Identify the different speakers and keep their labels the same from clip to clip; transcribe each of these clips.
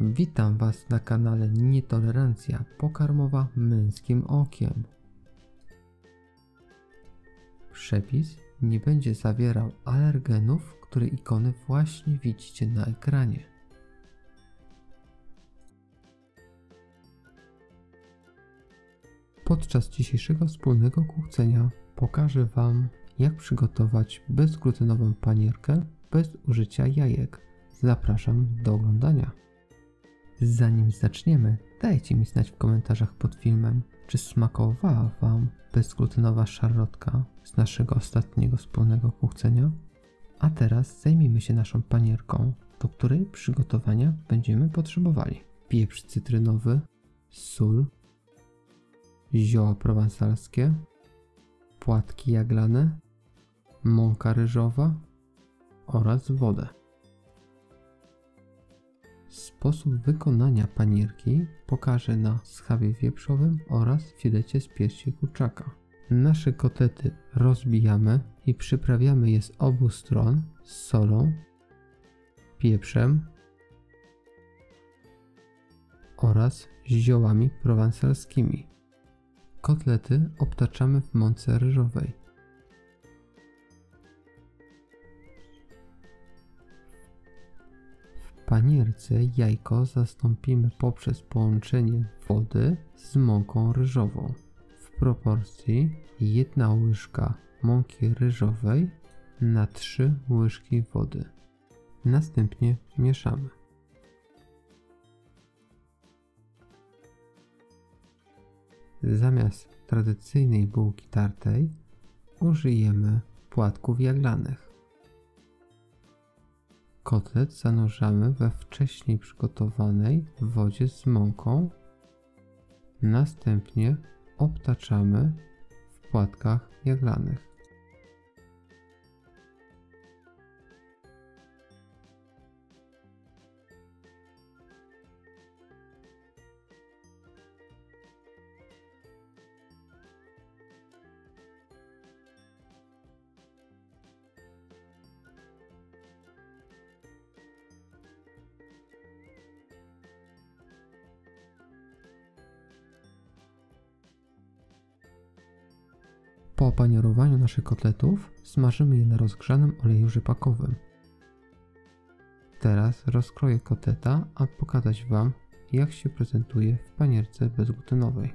Speaker 1: Witam Was na kanale Nietolerancja pokarmowa męskim okiem. Przepis nie będzie zawierał alergenów, które ikony właśnie widzicie na ekranie. Podczas dzisiejszego wspólnego kuchcenia pokażę Wam, jak przygotować bezglutenową panierkę bez użycia jajek. Zapraszam do oglądania. Zanim zaczniemy, dajcie mi znać w komentarzach pod filmem, czy smakowała Wam bezglutenowa szarlotka z naszego ostatniego wspólnego kuchcenia. A teraz zajmijmy się naszą panierką, do której przygotowania będziemy potrzebowali pieprz cytrynowy, sól, zioła prowansalskie, płatki jaglane, mąka ryżowa oraz wodę. Sposób wykonania panierki pokażę na schawie wieprzowym oraz filecie z piersi kurczaka. Nasze kotlety rozbijamy i przyprawiamy je z obu stron z solą, pieprzem oraz ziołami prowansalskimi. Kotlety obtaczamy w mące ryżowej. Panierce jajko zastąpimy poprzez połączenie wody z mąką ryżową w proporcji 1 łyżka mąki ryżowej na 3 łyżki wody. Następnie mieszamy. Zamiast tradycyjnej bułki tartej użyjemy płatków jaglanych. Kotlet zanurzamy we wcześniej przygotowanej wodzie z mąką. Następnie obtaczamy w płatkach jaglanych. Po opanierowaniu naszych kotletów smażymy je na rozgrzanym oleju rzepakowym. Teraz rozkroję kotleta, aby pokazać Wam, jak się prezentuje w panierce bezglutenowej.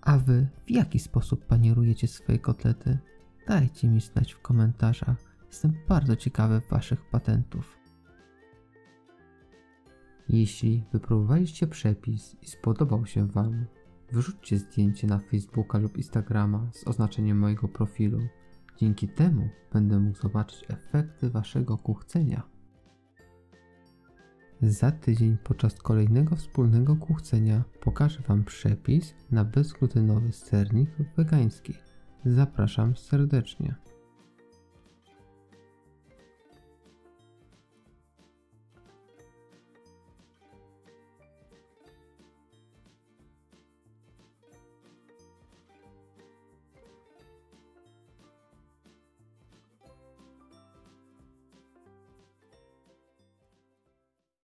Speaker 1: A Wy w jaki sposób panierujecie swoje kotlety? Dajcie mi znać w komentarzach. Jestem bardzo ciekawy Waszych patentów. Jeśli wypróbowaliście przepis i spodobał się Wam, Wrzućcie zdjęcie na Facebooka lub Instagrama z oznaczeniem mojego profilu. Dzięki temu będę mógł zobaczyć efekty waszego kuchcenia. Za tydzień podczas kolejnego wspólnego kuchcenia pokażę Wam przepis na bezglutenowy sernik wegański. Zapraszam serdecznie.